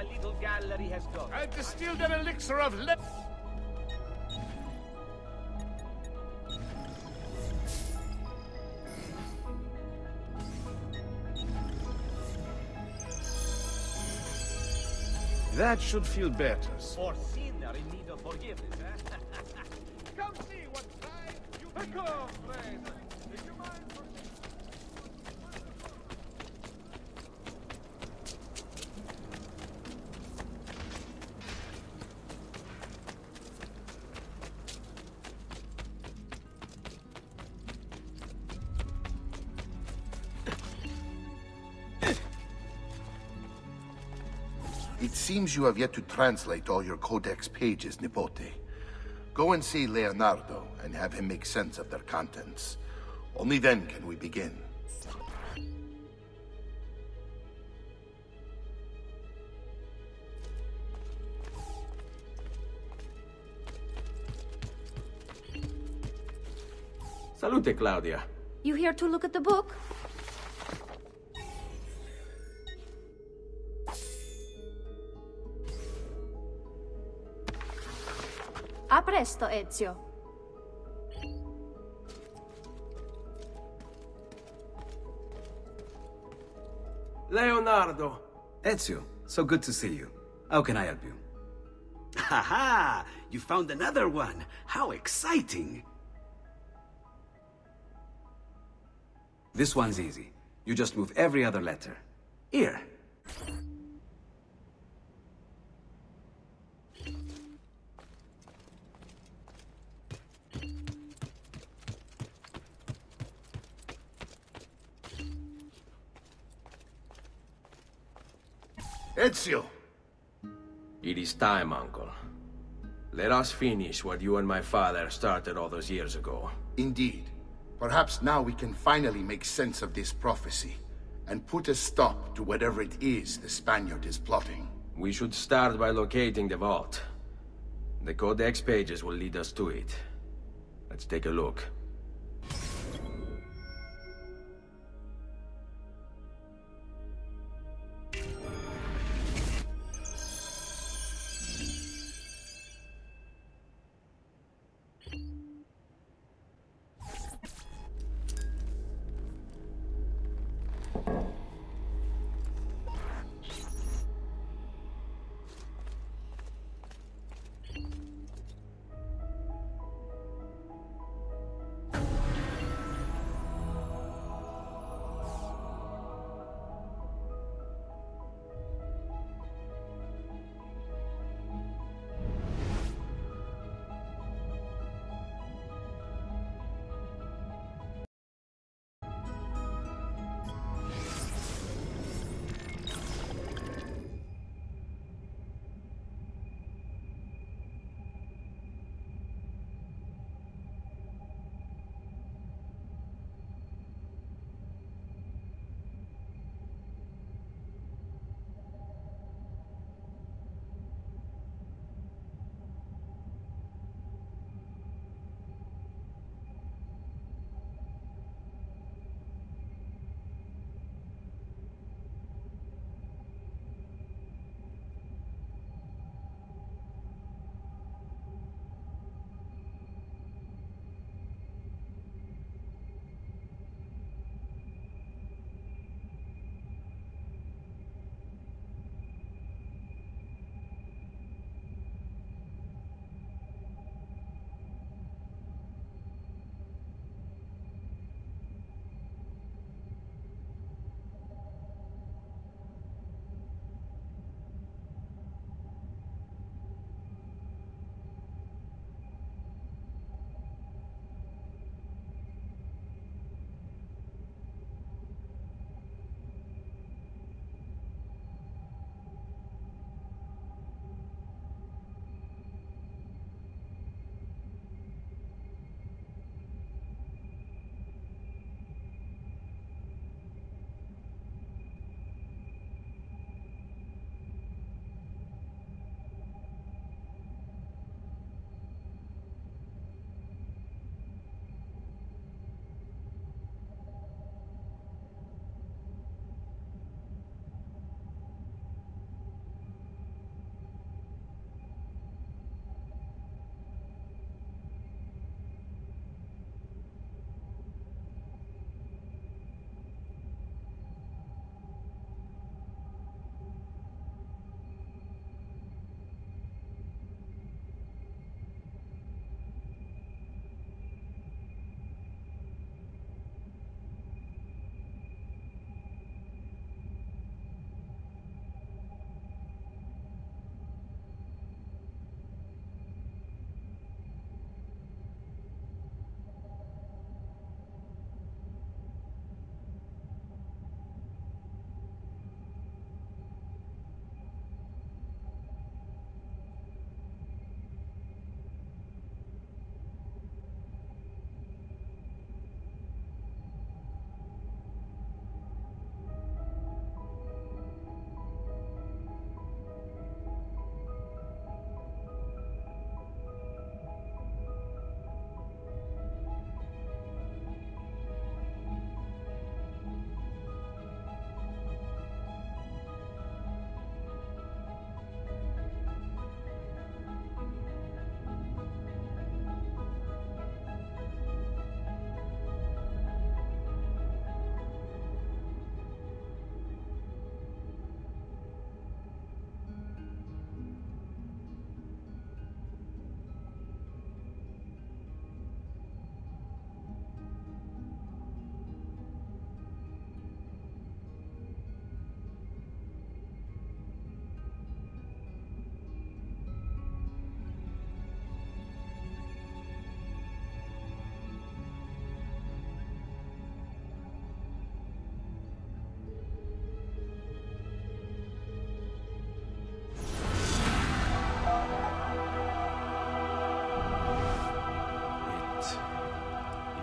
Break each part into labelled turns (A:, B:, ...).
A: what my little gallery has done.
B: I distilled an elixir of le- That should feel better.
A: For sinner in need of forgiveness, eh?
B: Come see what time you Come, friend.
C: Seems you have yet to translate all your codex pages, Nipote. Go and see Leonardo and have him make sense of their contents. Only then can we begin.
D: Salute, Claudia.
E: You here to look at the book? A presto, Ezio.
D: Leonardo.
F: Ezio, so good to see you. How can I help you?
G: Ha You found another one! How exciting!
F: This one's easy. You just move every other letter. Here.
C: Ezio!
D: It is time, uncle. Let us finish what you and my father started all those years ago.
C: Indeed. Perhaps now we can finally make sense of this prophecy, and put a stop to whatever it is the Spaniard is plotting.
D: We should start by locating the vault. The Codex pages will lead us to it. Let's take a look.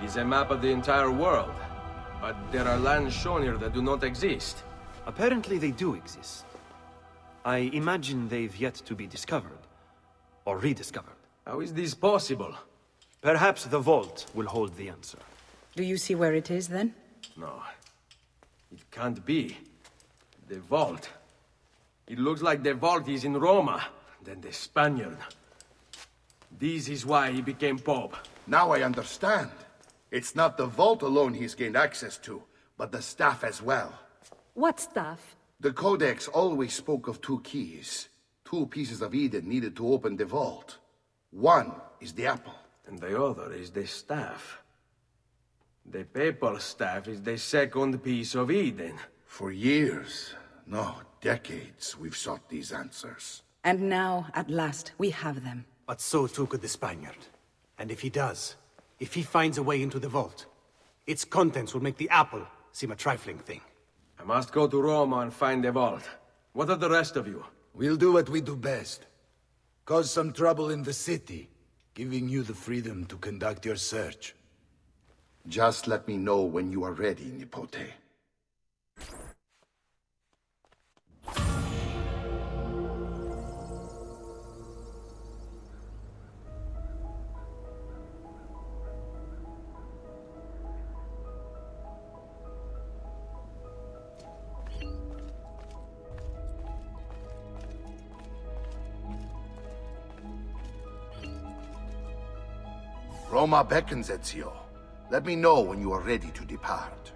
D: Is a map of the entire world. But there are lands shown here that do not exist.
H: Apparently they do exist. I imagine they've yet to be discovered. Or rediscovered.
D: How is this possible?
H: Perhaps the vault will hold the answer.
I: Do you see where it is, then?
D: No. It can't be. The vault. It looks like the vault is in Roma, then the Spaniard. This is why he became Pope.
C: Now I understand. It's not the vault alone he's gained access to, but the staff as well.
E: What staff?
C: The Codex always spoke of two keys. Two pieces of Eden needed to open the vault. One is the apple.
D: And the other is the staff. The papal staff is the second piece of Eden.
C: For years, no, decades, we've sought these answers.
I: And now, at last, we have them.
J: But so too could the Spaniard. And if he does, if he finds a way into the vault, its contents will make the apple seem a trifling thing.
D: I must go to Roma and find the vault. What of the rest of you?
K: We'll do what we do best. Cause some trouble in the city, giving you the freedom to conduct your search.
C: Just let me know when you are ready, Nipote. Roma beckons, Ezio. Let me know when you are ready to depart.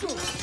D: Him!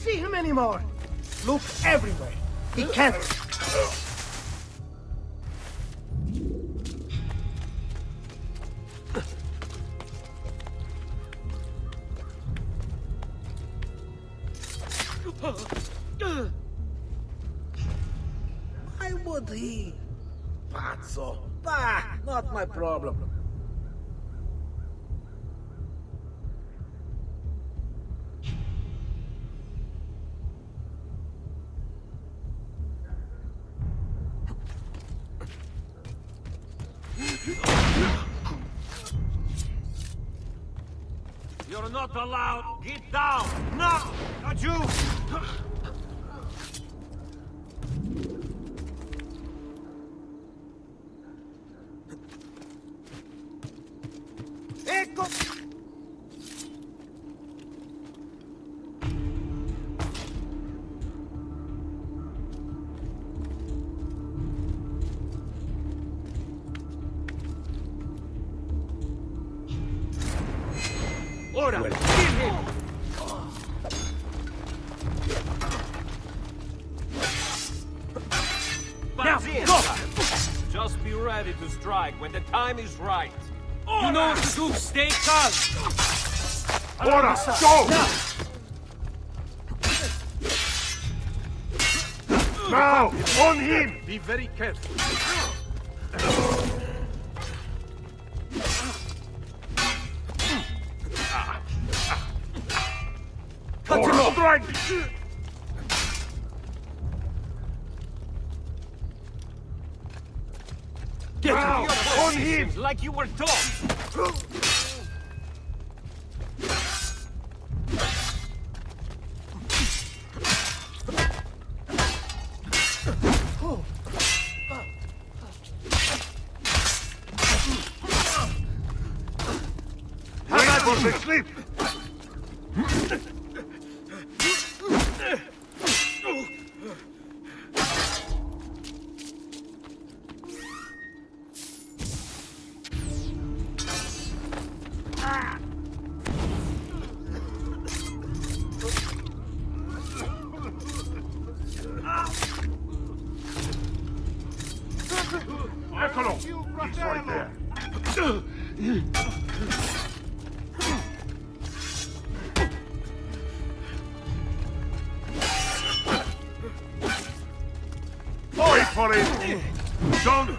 D: See him
A: anymore. Look everywhere. He can't.
L: Why would he? Pazzo. Bah, not my problem.
B: Is right. You know what to do. Stay calm.
A: Ora, go! Now, on him!
B: Be very careful. Like you were taught.
A: Rifles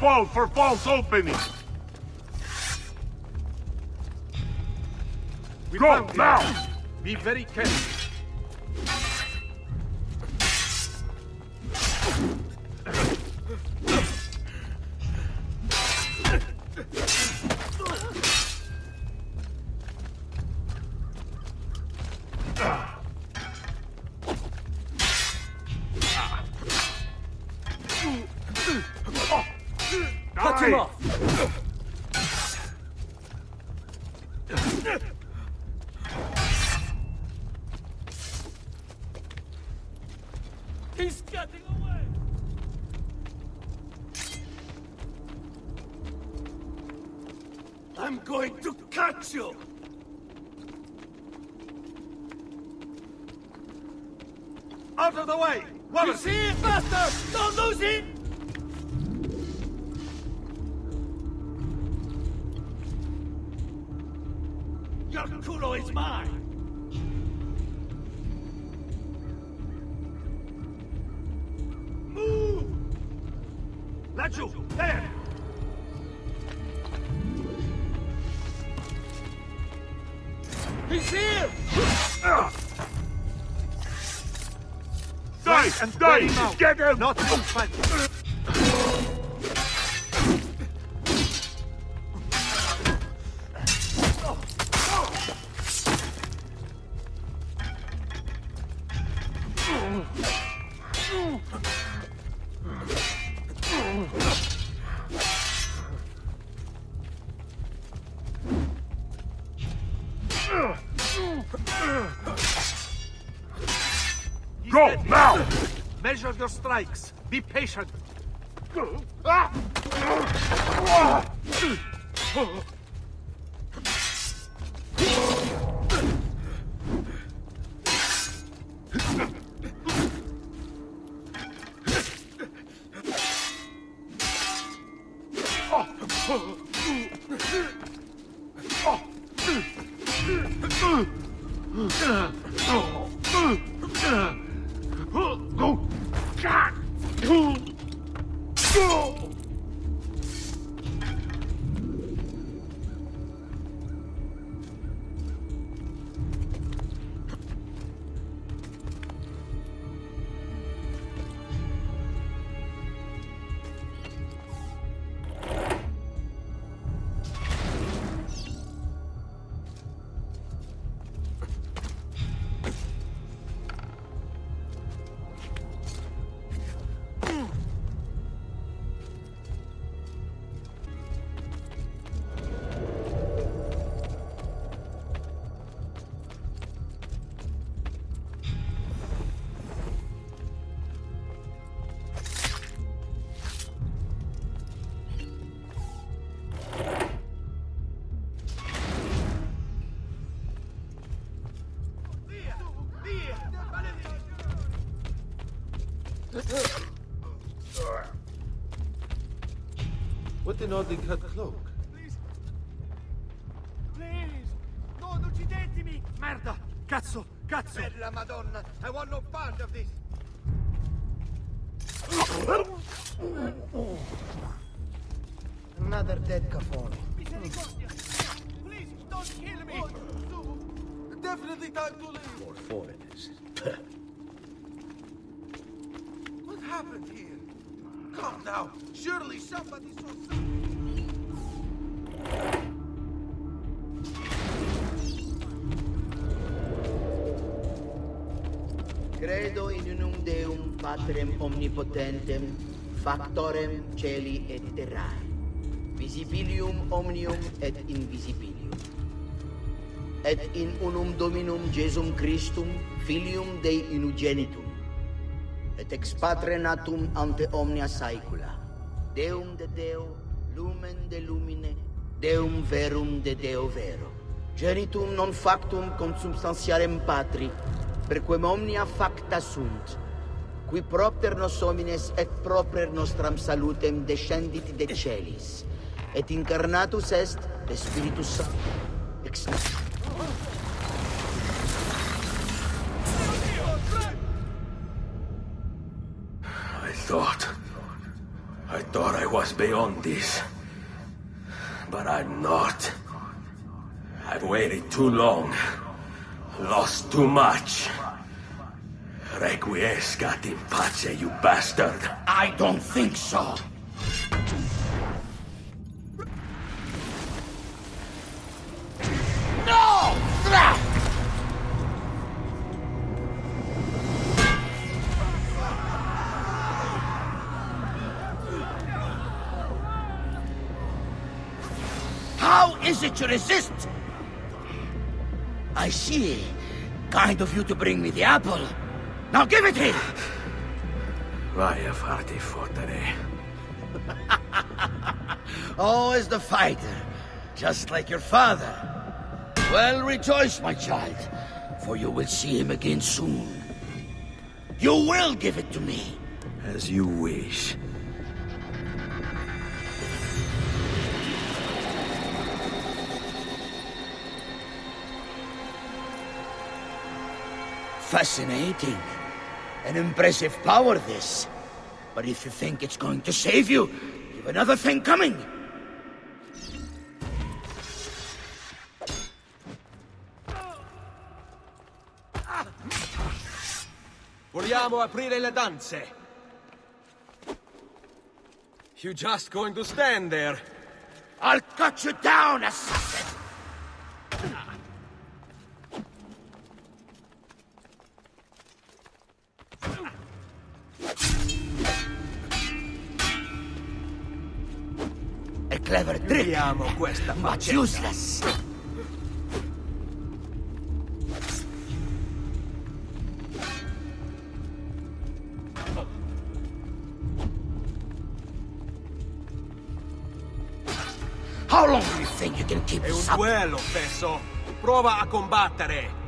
A: Fall for false opening! We Go, now!
B: Be very careful.
A: Your culo is mine! Move! Laggiù! There! He's here! Die!
B: and
A: Die!
B: spread him out.
A: Get him!
B: Not in strikes. Be patient.
M: An oddly cut cloak.
L: Please! No, non uccidetemi! Merda! Cazzo! Cazzo! Per la madonna! I want no part of this!
N: Another dead Cafone.
L: Misericordia! Please, don't kill me!
M: Oh, Definitely time to leave.
L: For foreigners.
M: What happened here? Come now.
N: patrem omnipotentem, factorem celi et terrae, visibilium omnium et invisibilium. Et in unum Dominum Jesum Christum, filium Dei unigenitum et ex patre natum ante omnia saecula, Deum de Deo, lumen de lumine, Deum verum de Deo vero. Genitum non factum consubstantiarem patri, per quem omnia facta sunt, qui propter nos homines et proper nostram salutem descendit de celis, et incarnatus est de Spiritus Sancti, ex
D: I thought... I thought I was beyond this. But I'm not. I've waited too long. Lost too much. Requiescat in pace, you bastard.
N: I don't think so. No! How is it you resist? I see. Kind of you to bring me the apple. Now give it here!
D: Vaya farti fottere.
N: Oh, as the fighter, just like your father. Well, rejoice, my child, for you will see him again soon. You will give it to me.
D: As you wish.
N: Fascinating. An impressive power, this. But if you think it's going to save you, you've another thing coming.
D: Vogliamo aprire le danze. You just going to stand there?
N: I'll cut you down, assassin! Clever trick,
D: Vediamo questa
N: but
D: faccenda.
N: useless. How long do you think you can keep
D: È un duello, Tesso. Prova a combattere.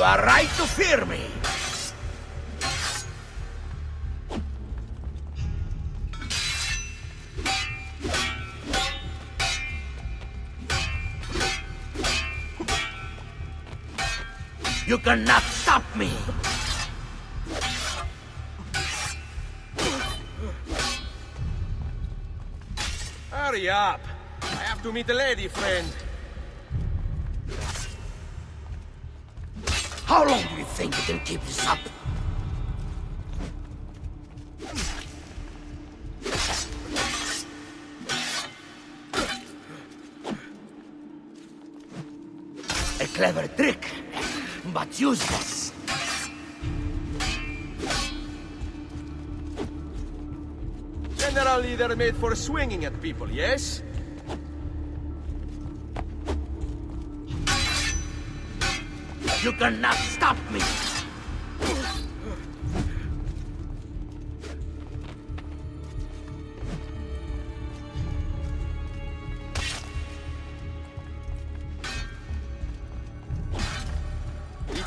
N: You are right to fear me. You cannot stop me!
D: Hurry up! I have to meet a lady friend.
N: How long do you think you can keep this up? A clever trick, but useless.
D: Generally, they're made for swinging at people, yes?
N: You cannot stop me!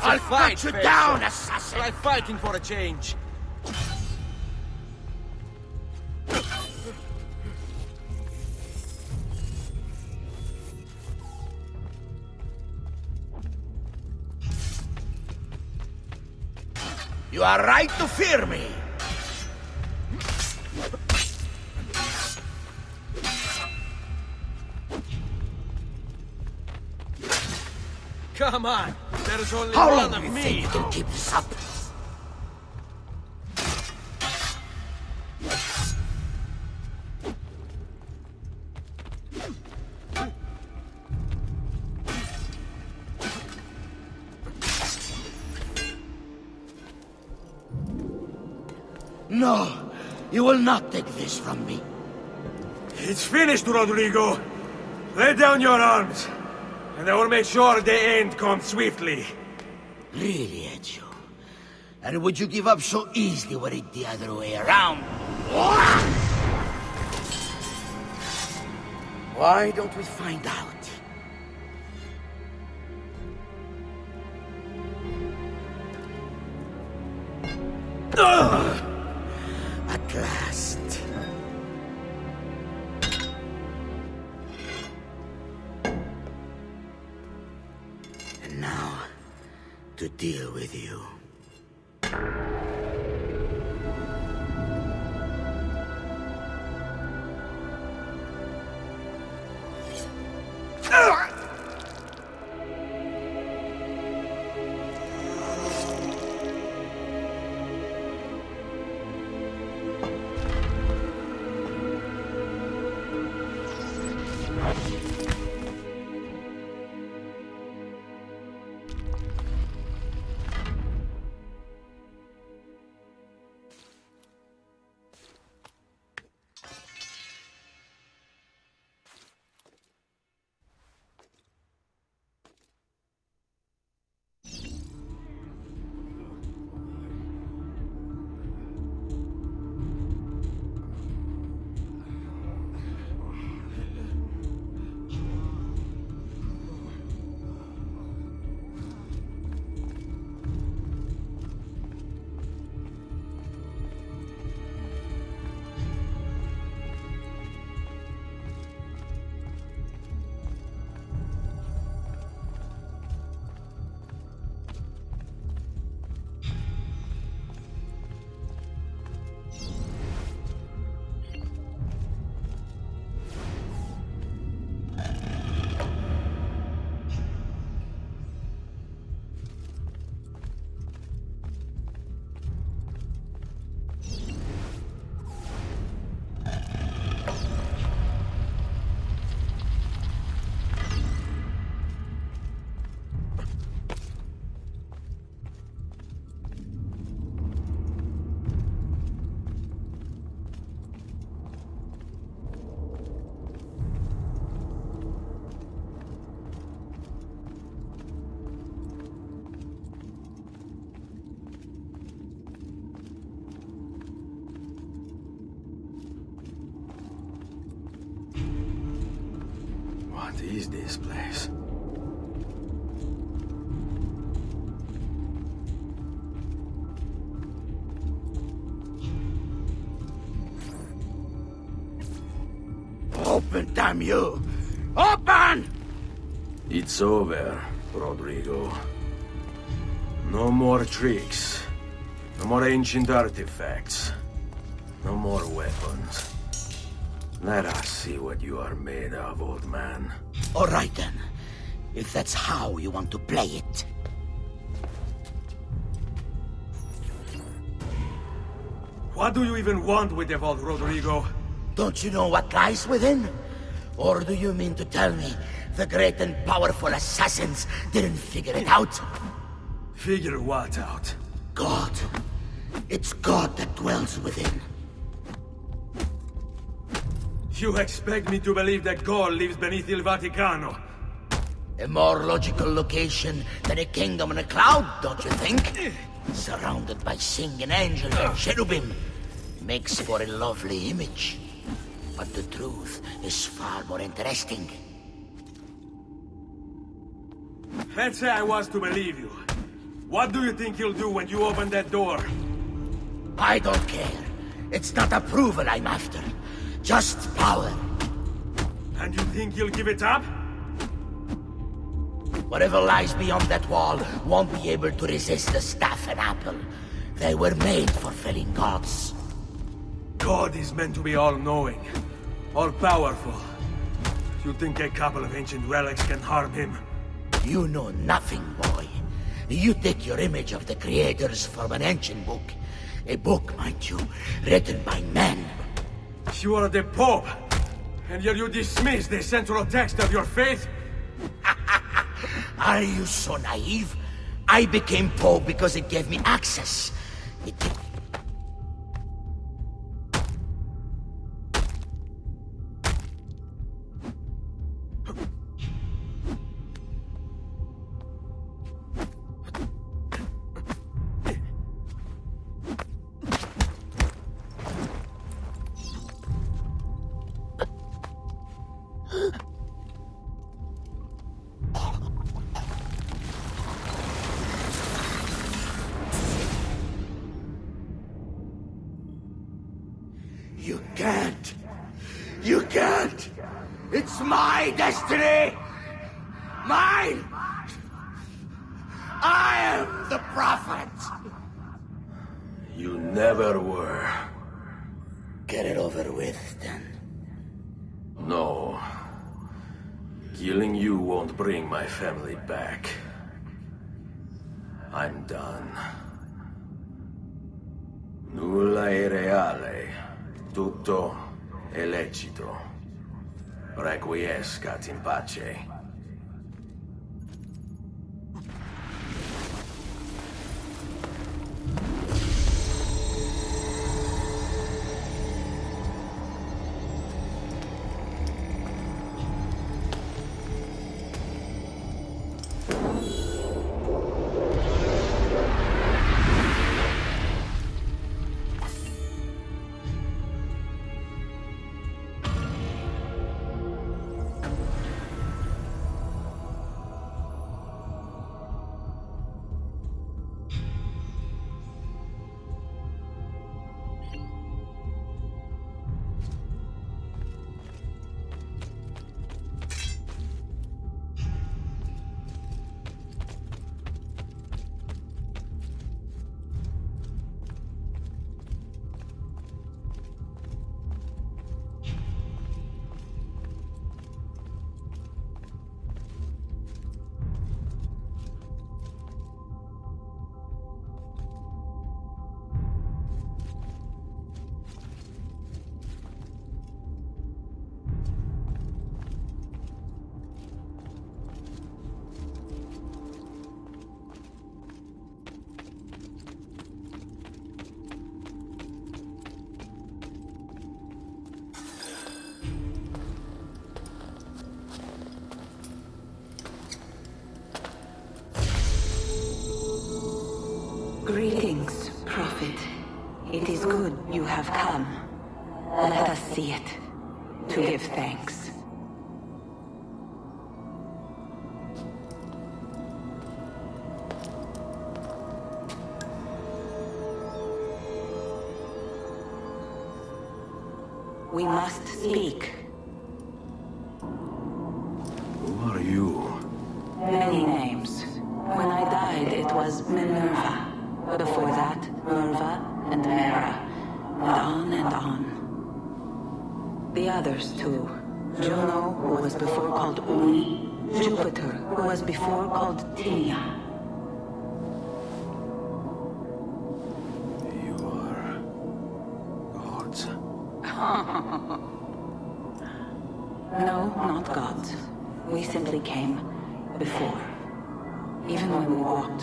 N: I'll
D: fight,
N: cut you
D: Facer.
N: down, assassin!
D: Try fighting for a change.
N: You are right to fear me!
D: Come on! There's only
N: How
D: one
N: long do you think you can keep this up? This from me.
D: It's finished, Rodrigo! Lay down your arms, and I will make sure the end comes swiftly.
N: Really, Ezio? And would you give up so easily were it the other way around? Why don't we find out?
D: This place?
N: Open, damn you! Open!
D: It's over, Rodrigo. No more tricks. No more ancient artifacts. No more weapons. Let us see what you are made of, old man.
N: All right then. If that's how you want to play it.
D: What do you even want with the vault, Rodrigo?
N: Don't you know what lies within? Or do you mean to tell me the great and powerful assassins didn't figure it out?
D: Figure what out?
N: God. It's God that dwells within.
D: You expect me to believe that God lives beneath Il Vaticano?
N: A more logical location than a kingdom in a cloud, don't you think? Surrounded by singing angels and cherubim. Makes for a lovely image. But the truth is far more interesting.
D: Let's say I was to believe you. What do you think you'll do when you open that door?
N: I don't care. It's not approval I'm after. Just power.
D: And you think you'll give it up?
N: Whatever lies beyond that wall won't be able to resist the staff and apple. They were made for felling gods.
D: God is meant to be all-knowing, all-powerful. You think a couple of ancient relics can harm him?
N: You know nothing, boy. You take your image of the creators from an ancient book. A book, mind you, written by men.
D: You are the Pope, and yet you dismiss the central text of your faith?
N: Are you so naive? I became Pope because it gave me access. It can't. You can't. It's my destiny. Mine. I am the prophet.
D: You never were.
N: Get it over with, then.
D: No. Killing you won't bring my family back. I'm done. Nulla è reale. Tutto è lecito. Requiescat in pace.
O: Have come.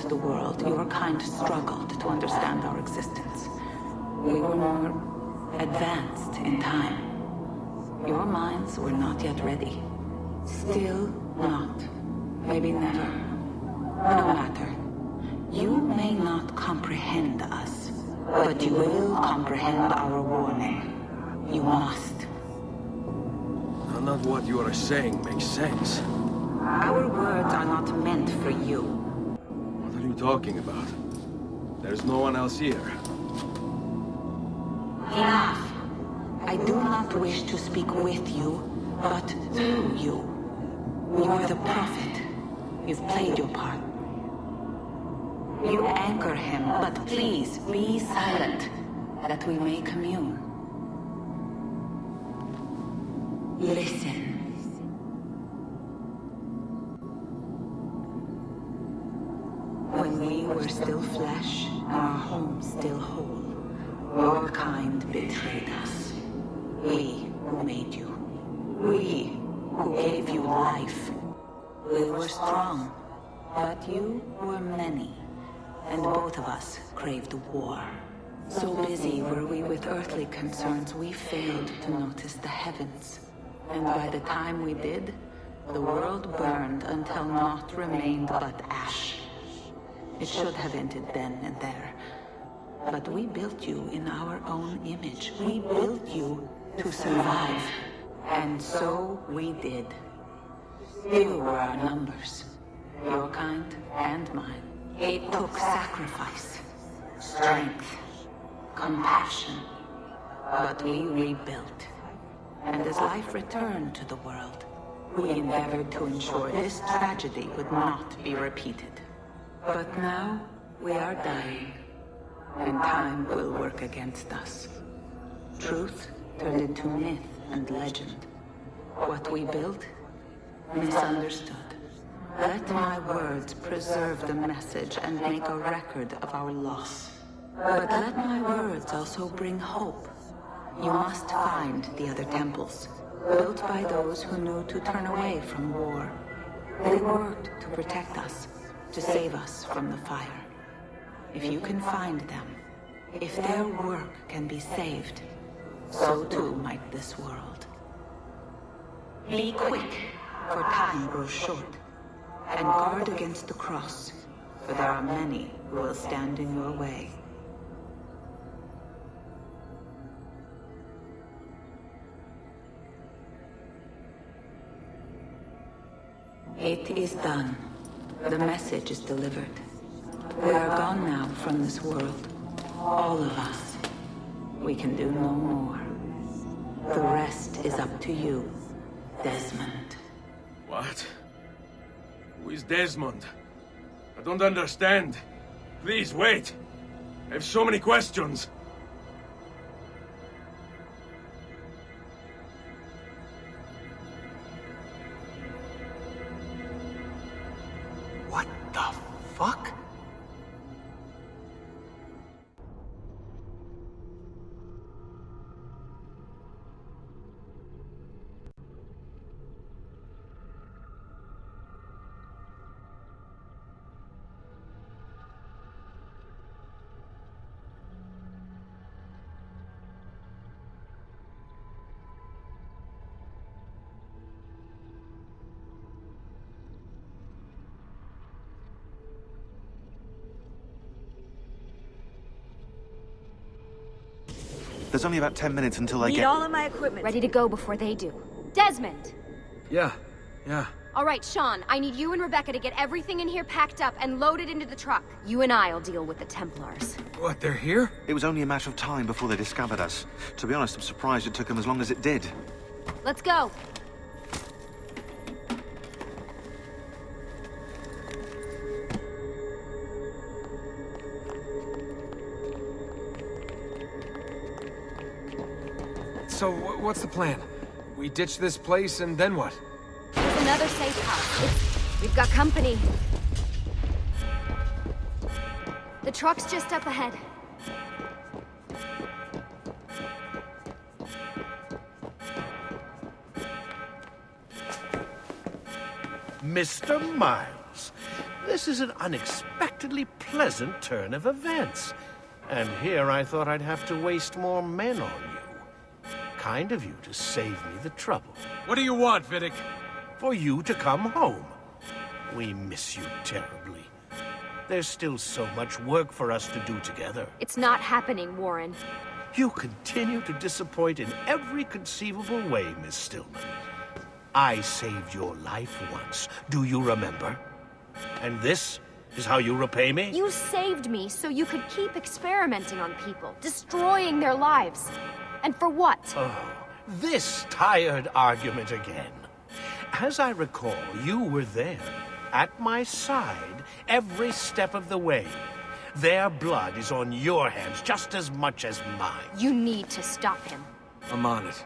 O: The world, your kind struggled to understand our existence. We were more advanced in time. Your minds were not yet ready. Still not. Maybe never. No matter. You may not comprehend us, but you will comprehend our warning. You must.
D: None of what you are saying makes sense.
O: Our words are not meant for you.
D: Talking about? There's no one else here.
O: Enough. I do not wish to speak with you, but through you. You are the prophet. You've played your part. You anchor him, but please be silent, that we may commune. Listen. Whole, your kind betrayed us. We who made you. We who gave you life. We were strong, but you were many, and both of us craved war. So busy were we with earthly concerns, we failed to notice the heavens. And by the time we did, the world burned until naught remained but ash. It should have ended then and there. But we built you in our own image. We built you to survive. And so we did. Few were our numbers. Your kind and mine. It took sacrifice, strength, compassion. But we rebuilt. And as life returned to the world, we endeavored to ensure this tragedy would not be repeated. But now, we are dying, and time will work against us. Truth turned into myth and legend. What we built, misunderstood. Let my words preserve the message and make a record of our loss. But let my words also bring hope. You must find the other temples, built by those who knew to turn away from war. They worked to protect us, to save us from the fire. If you can find them, if their work can be saved, so too might this world. Be quick, for time grows short, and guard against the cross, for there are many who will stand in your way. It is done. The message is delivered. We are gone now from this world. All of us. We can do no more. The rest is up to you, Desmond.
D: What? Who is Desmond? I don't understand. Please, wait. I have so many questions.
P: There's only about ten minutes until I
E: Need
P: get...
E: all of my equipment. Ready to go before they do. Desmond!
P: Yeah, yeah.
E: All right, Sean, I need you and Rebecca to get everything in here packed up and loaded into the truck. You and I'll deal with the Templars.
P: What, they're here? It was only a matter of time before they discovered us. To be honest, I'm surprised it took them as long as it did.
E: Let's go.
D: So, wh- what's the plan? We ditch this place and then what?
E: There's another safe house. It's... We've got company. The truck's just up ahead.
Q: Mr. Miles, this is an unexpectedly pleasant turn of events. And here I thought I'd have to waste more men on you. Kind of you to save me the trouble.
D: What do you want, Vidic?
Q: For you to come home. We miss you terribly. There's still so much work for us to do together.
E: It's not happening, Warren.
Q: You continue to disappoint in every conceivable way, Miss Stillman. I saved your life once. Do you remember? And this is how you repay me?
E: You saved me so you could keep experimenting on people, destroying their lives. And for what?
Q: Oh, this tired argument again. As I recall, you were there, at my side, every step of the way. Their blood is on your hands just as much as mine.
E: You need to stop him.
D: I'm on it.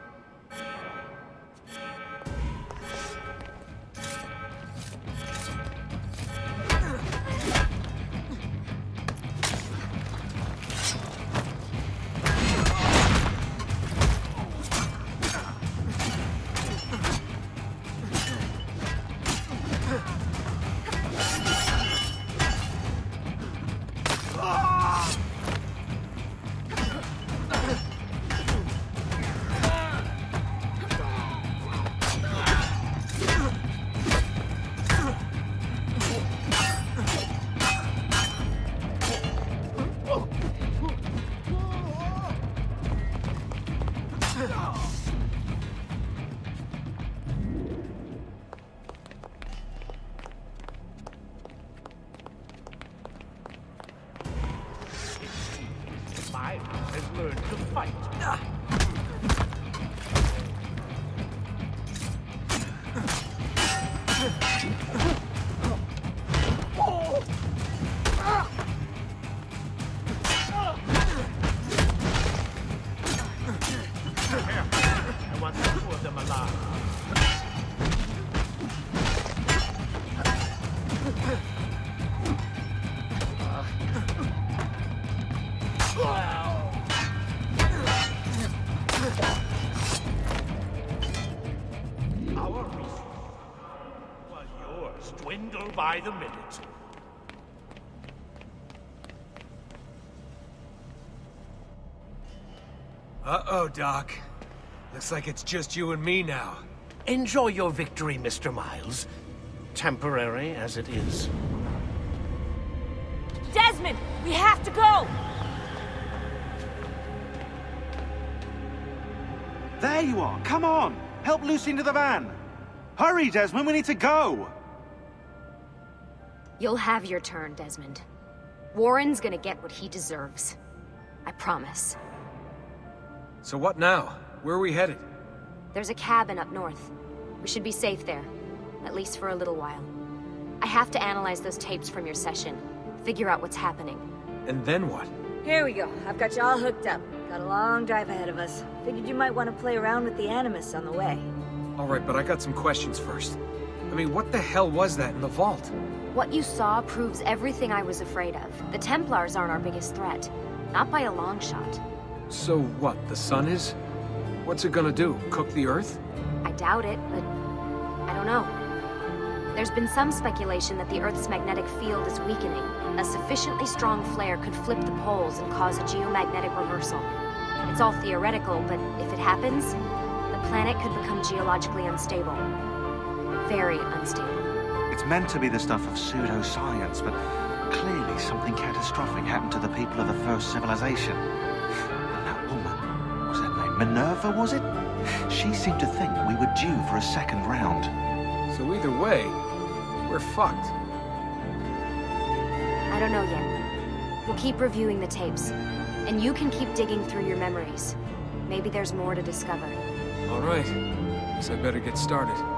D: Doc. Looks like it's just you and me now.
Q: Enjoy your victory, Mr. Miles. Temporary as it is.
R: Desmond, we have to go!
P: There you are. Come on. Help Lucy into the van. Hurry, Desmond. We need to go.
E: You'll have your turn, Desmond. Warren's gonna get what he deserves. I promise.
D: So what now? Where are we headed?
E: There's a cabin up north. We should be safe there. At least for a little while. I have to analyze those tapes from your session. Figure out what's happening.
D: And then what?
R: Here we go. I've got you all hooked up. Got a long drive ahead of us. Figured you might want to play around with the Animus on the way.
D: All right, but I got some questions first. I mean, what the hell was that in the vault?
E: What you saw proves everything I was afraid of. The Templars aren't our biggest threat. Not by a long shot.
D: So what, the sun is? What's it gonna do? Cook the Earth?
E: I doubt it, but I don't know. There's been some speculation that the Earth's magnetic field is weakening. A sufficiently strong flare could flip the poles and cause a geomagnetic reversal. It's all theoretical, but if it happens, the planet could become geologically unstable. Very unstable.
P: It's meant to be the stuff of pseudoscience, but clearly something catastrophic happened to the people of the first civilization. Minerva, was it? She seemed to think we were due for a second round.
D: So either way, we're fucked.
E: I don't know yet. We'll keep reviewing the tapes. And you can keep digging through your memories. Maybe there's more to discover.
D: All right. Guess I better get started.